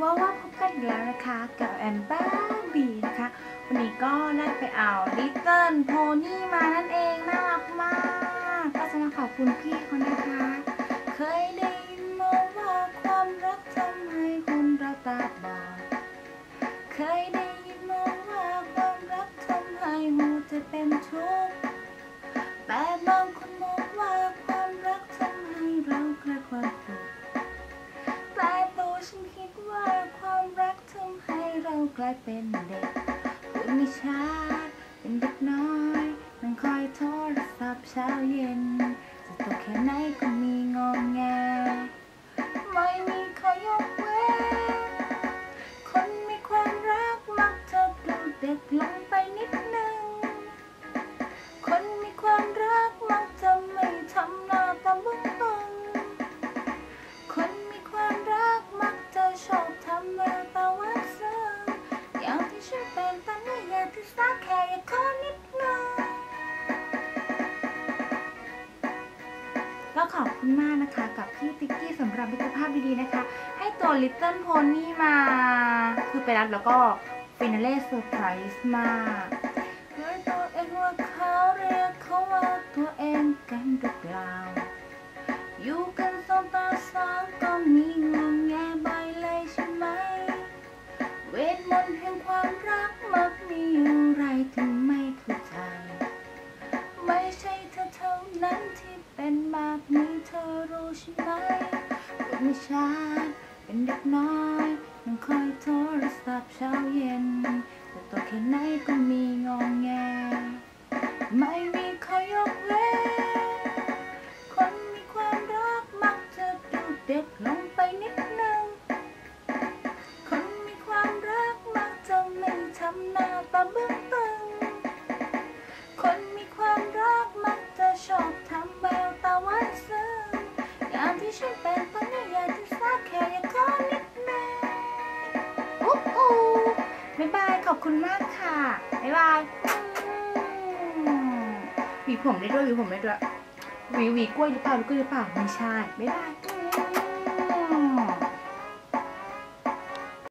ว่าว่าพบกันอีกแล้วนะคะกับแอมบ้าบีนะคะ วันนี้ก็ได้ไปเอาลิตเติ้ลโพนี่มานั่นเองน่ารักมาก ก็จะมาขอบคุณพี่เขานะคะ เคยได้ยินมาว่าความรักทำให้คนเราตาบอดเคยได้ กลายเป็นเด็กพูดไม่ชัดเป็นเด็กน้อยนั่งคอยโทรศัพท์เช้าเย็น จะตกแค่ไหน ก็ขอบคุณมากนะคะ กับพี่ติ๊กกี้สำหรับมิตรภาพดีๆนะคะ ให้ตัว Little Pony มา คือไปรับแล้วก็ finale เซอร์ไพรส์มากเฮ้ยตัวเองว่าเขาเรียกเขาว่าตัวเองกันห พูดไม่ชัดเป็นเด็กน้อยยังคอยโทรศัพท์เช้าเย็น แต่ตัวแค่ไหนก็มีงองแง ไม่มีใครยกเว้นคนมีความรักมักจะดูเด็กลงไปนิดนึง คนมีความรักมักจะไม่ทำหน้าตาบึ้งตึง คนมีความรักมักจะชอบทำแววตาหวานซึ้งอย่างที่ฉันเป็นตอน คุณมากค่ะ บ๊ายบายหวีผมได้ด้วยหวีผมได้ด้วยหวีหวีกล้วยหรือเปล่าหรือกล้วยหรือเปล่า ไม่ใช่ บ๊ายบาย